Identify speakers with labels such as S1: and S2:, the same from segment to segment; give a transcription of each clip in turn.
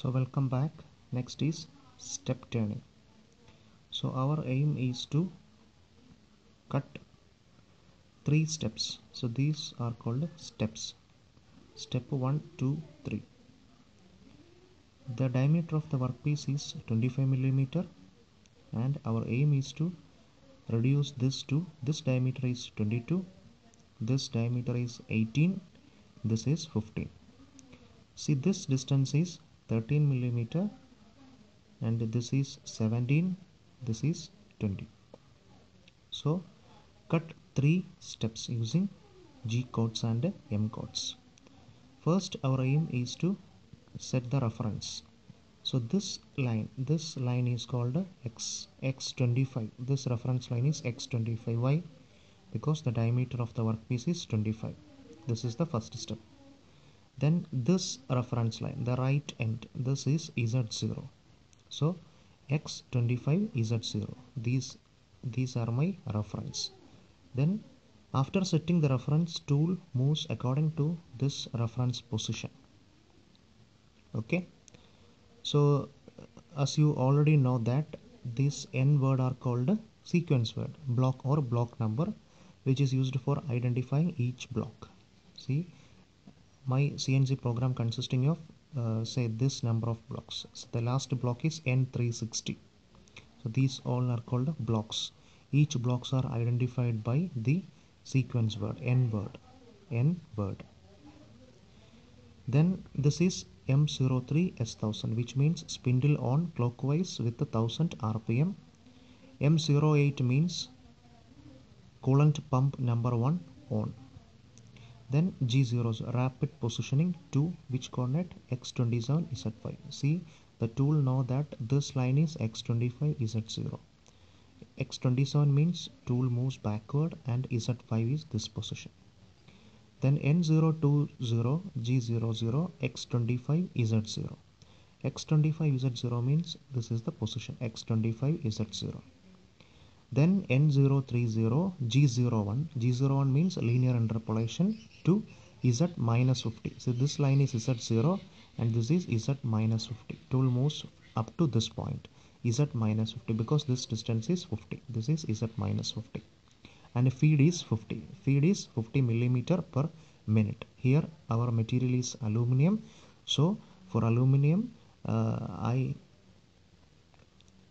S1: so welcome back. Next is step turning. So our aim is to cut three steps. So these are called steps. Step 1 2 3 the diameter of the workpiece is 25 millimeter and our aim is to reduce this to this diameter is 22 this diameter is 18 this is 15 see this distance is 13 millimeter and this is 17 this is 20 so cut three steps using G codes and M codes. First our aim is to set the reference. So this line this line is called x x25 this reference line is x25 why because the diameter of the workpiece is 25 this is the first step then this reference line the right end this is z0 so x25 z0 these these are my reference. Then after setting the reference tool moves according to this reference position. Okay? So as you already know that this n word are called sequence word block or block number which is used for identifying each block. See my cnc program consisting of uh, say this number of blocks. So the last block is n360 so these all are called blocks. Each blocks are identified by the sequence word n word n word. Then this is m03 s1000 which means spindle on clockwise with 1000 rpm m08 means coolant pump number 1 on then g0 is rapid positioning to which coordinate x27 z5 see the tool know that this line is x25 z0 x27 means tool moves backward and z5 is this position. Then n020 g00 x25 z0 x25 z0 means this is the position. X25 z0 then n030 g01 g01 means linear interpolation to z minus 50 so this line is z0 and this is z minus 50 tool moves up to this point z minus 50 because this distance is 50 this is z minus 50 and feed is 50 feed is 50 millimeter per minute. Here our material is aluminum. So for aluminum uh, I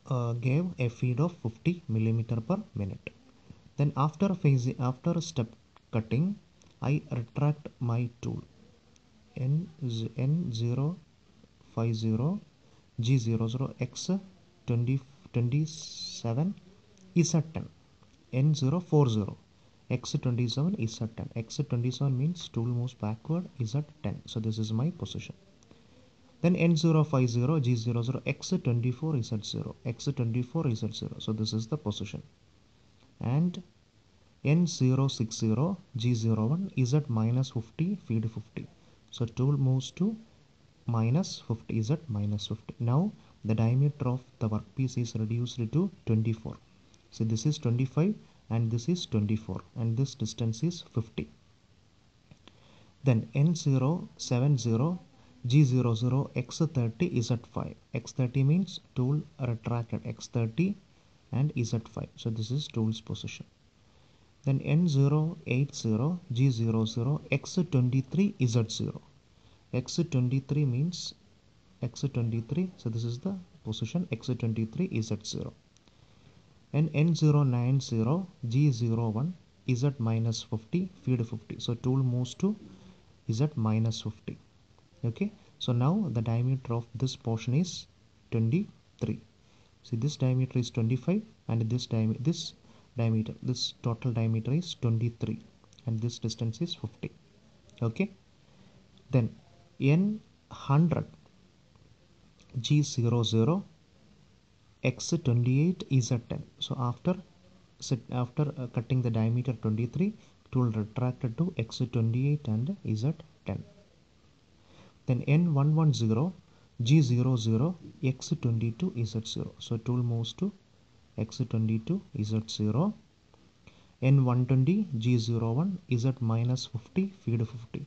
S1: uh, gave a feed of 50 millimeter per minute. Then after phase after step cutting I retract my tool. N N050 G00 X 20 27 Z10 N040 X27 Z10 X27 means tool moves backward Z10 so this is my position then N050 G00 X24 Z0 X24 Z0 so this is the position. And N060 G01 Z minus 50 feed 50 so tool moves to minus 50 Z minus 50 now the diameter of the workpiece is reduced to 24 so this is 25 and this is 24 and this distance is 50 then N070 G00 X30 Z5 X30 means tool retracted. X30 and Z5 so this is tool's position. Then N080 G00 X23 Z0 X23 means X23 so this is the position. X23 Z0 and N090 G01 Z minus 50 feed 50 so tool moves to Z minus 50 okay. So now the diameter of this portion is 23 see this diameter is 25 and this diameter this diameter this total diameter is 23 and this distance is 50 okay. Then n100 g00 x28 z10 so after after uh, cutting the diameter 23 tool retracted to x28 and z10 then n110 g00 x22 z0 so tool moves to x22 z0 n120 g01 is z minus 50 feed 50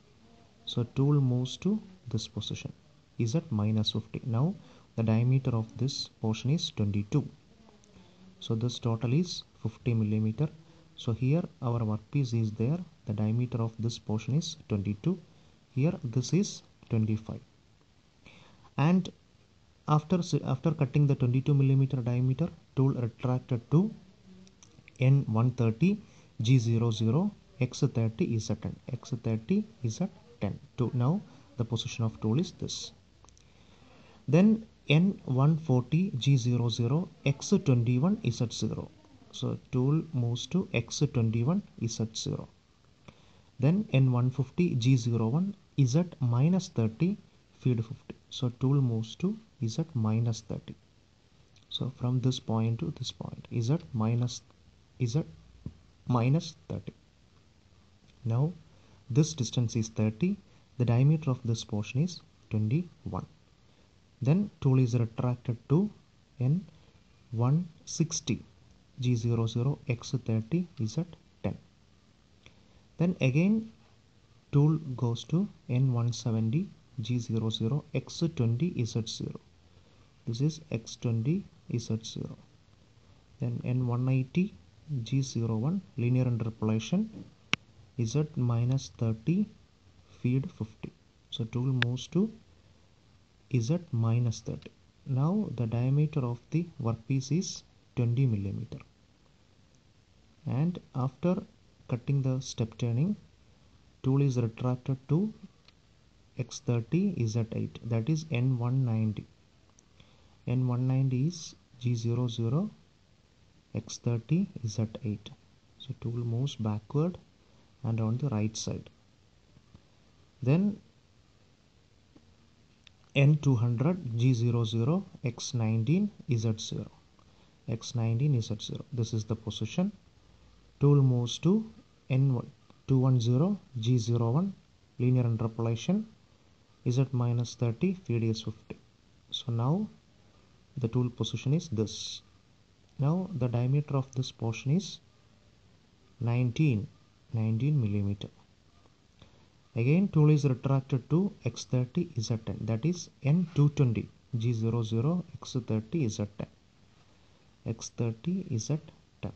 S1: so tool moves to this position is at minus 50 now the diameter of this portion is 22 so this total is 50 millimeter. So here our workpiece is there. The diameter of this portion is 22 here this is 25 and after after cutting the 22 millimeter diameter tool retracted to n130 g00 x30 is at 10 x30 is at 10 to now the position of tool is this. Then n140 g00 x21 is at 0 so tool moves to x21 is at 0 then n150 g01 is at minus 30 feed 50 so tool moves to is at minus 30 so from this point to this point is at minus is at minus 30 now this distance is 30 the diameter of this portion is 21 then tool is retracted to n 160 g00 x30 is at 10 then again tool goes to n170 g00 x20 is at 0 this is x20 is at 0 then n180 g01 linear interpolation at minus 30 feed 50 so tool moves to at minus 30 now the diameter of the workpiece is 20 millimeter. And after cutting the step turning tool is retracted to x30 is at 8 that is n190 n190 is g00 x30 is at 8 so tool moves backward and on the right side. Then n200 g00 x19 is at 0 x19 is at 0 this is the position. Tool moves to n210 g01 linear interpolation is at minus 30 feed is 50 so now the tool position is this. Now the diameter of this portion is 19 19 millimeter. Again tool is retracted to x30 is at 10 that is n220 g00 x30 is at 10 x30 is at 10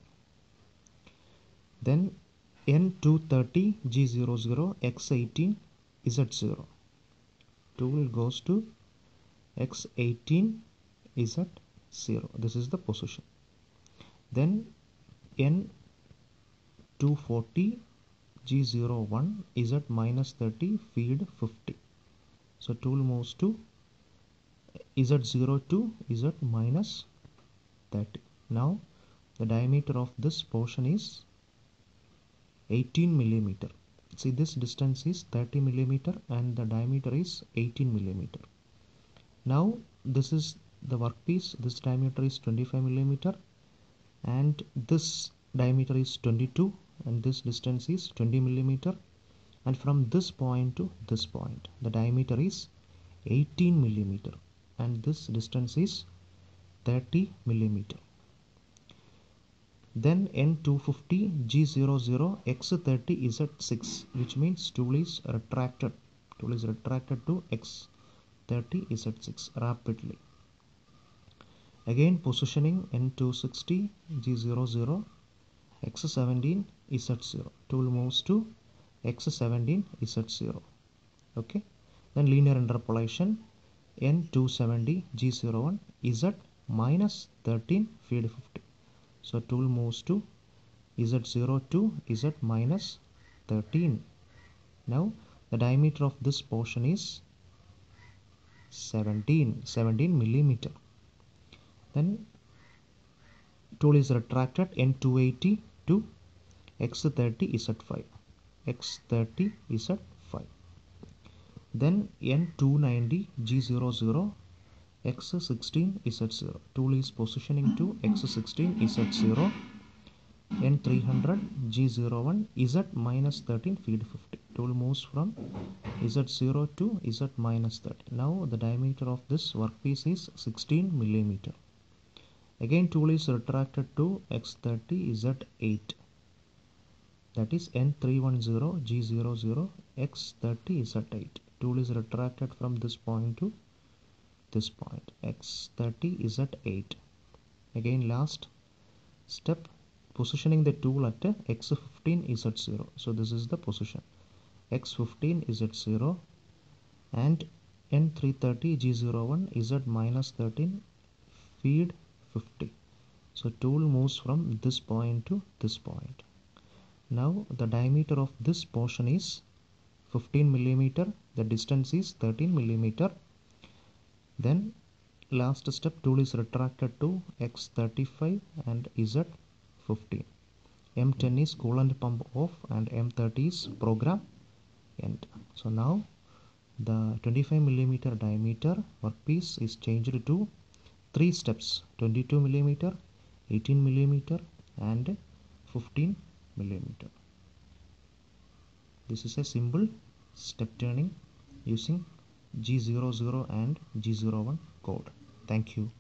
S1: then n230 g00 x18 is at 0 tool goes to x18 is at 0 this is the position. Then n240 g01 is at minus 30 feed 50 so tool moves to is at 0 to is at minus 30 now the diameter of this portion is 18 millimeter. See this distance is 30 millimeter and the diameter is 18 millimeter. Now this is the workpiece. This diameter is 25 millimeter and this diameter is 22 and this distance is 20 millimeter. And from this point to this point the diameter is 18 millimeter and this distance is 30 millimeter then n250 g00 x30 is at 6 which means tool is retracted. Tool is retracted to x30 is at 6 rapidly. Again positioning n260 g00 x17 is at 0 tool moves to x17 is at 0 okay? Then linear interpolation n270 g01 is at minus 13 feed 50 so tool moves to z02 is at minus 13 now the diameter of this portion is 17 17 millimeter. Then tool is retracted n280 to x30 is at 5 x30 is at 5 then n290 g00 x16 is at 0 tool is positioning to x16 is at 0 n300 g01 is at minus 13 feed 50 tool moves from z0 to z minus 30 now the diameter of this workpiece is 16 millimeter. Again tool is retracted to x30 is at 8 that is n310 g00 x30 is at 8 tool is retracted from this point to this point. X30 is at 8 again last step positioning the tool at x15 is at 0 so this is the position. X15 is at 0 and n330 g01 is at minus 13 feed 50 so tool moves from this point to this point. Now the diameter of this portion is 15 millimeter. The distance is 13 millimeter then last step tool is retracted to x35 and z 15 m10 is coolant pump off and m30 is program end. So now the 25 millimeter diameter workpiece is changed to three steps 22 millimeter 18 millimeter and 15 millimeter. This is a simple step turning using G00 and G01 code. Thank you.